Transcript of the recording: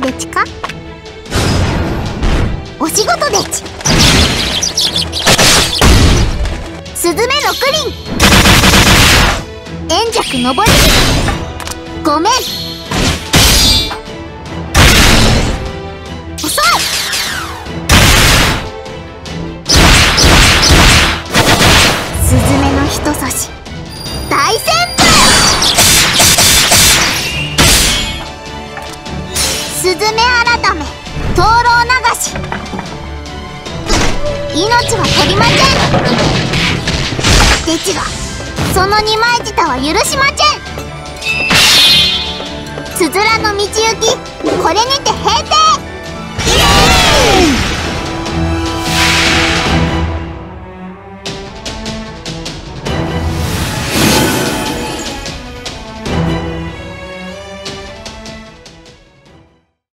事でちか？お仕事でち。スズメのクリン。円弱上り。ごめん。遅い。スズメの人差し。大旋風スズメ改め。灯籠流し。命は取りません。ですがその二枚舌は許しません。つづらの道行きこれにて閉